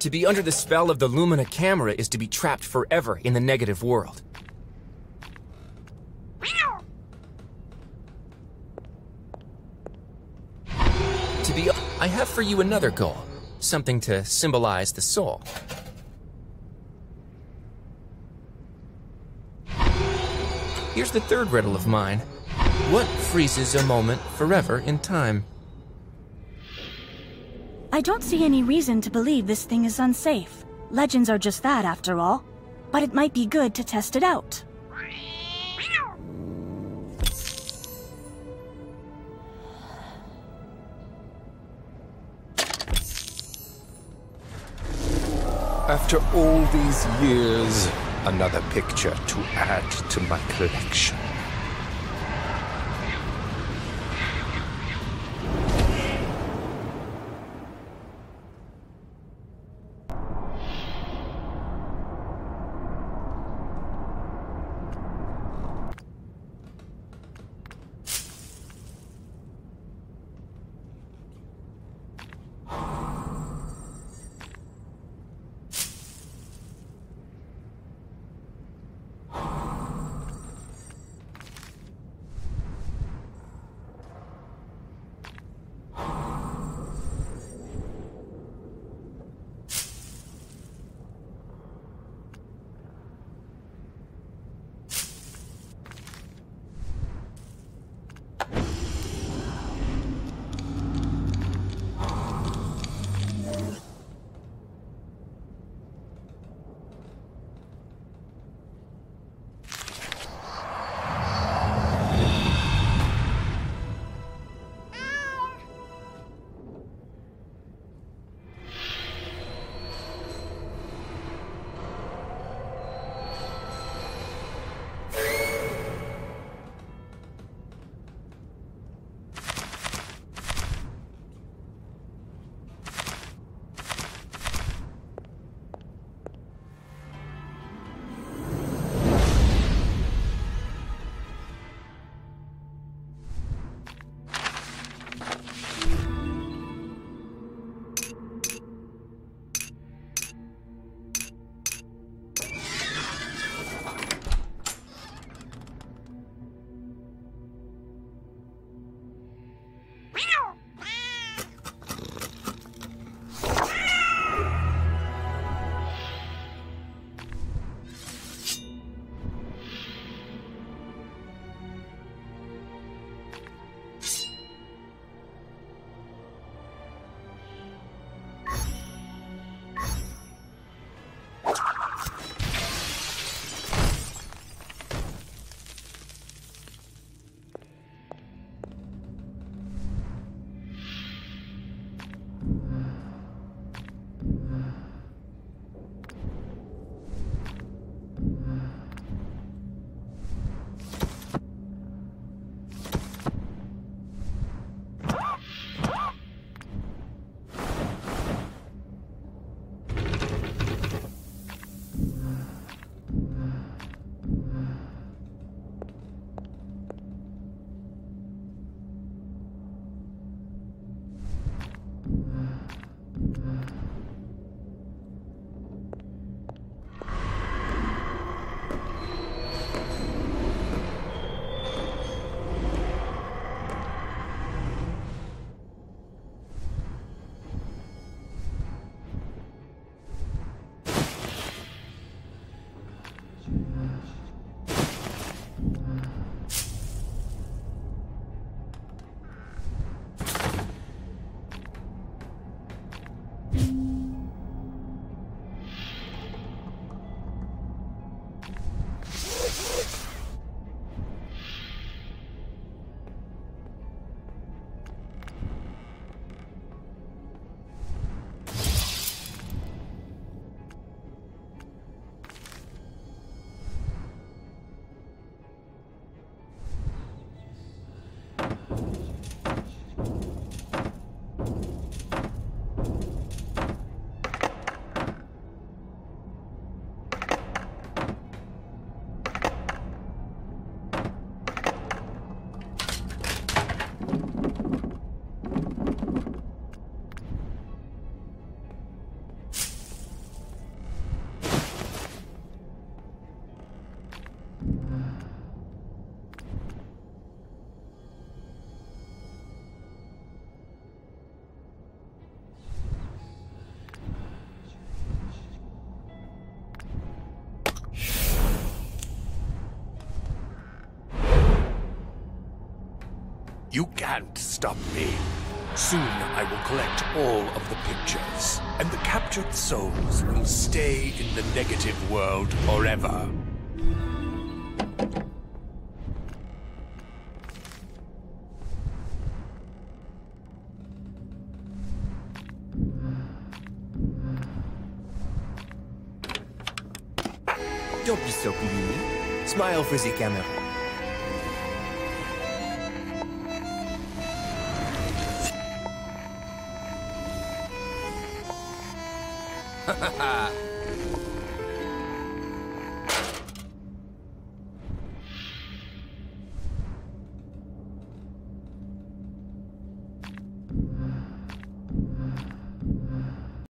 To be under the spell of the Lumina camera is to be trapped forever in the negative world. To be. I have for you another goal. Something to symbolize the soul. Here's the third riddle of mine. What freezes a moment forever in time? I don't see any reason to believe this thing is unsafe. Legends are just that, after all. But it might be good to test it out. After all these years, another picture to add to my collection. You can't stop me. Soon I will collect all of the pictures, and the captured souls will stay in the negative world forever. Don't be so gloomy. Smile for the camera. ハハハ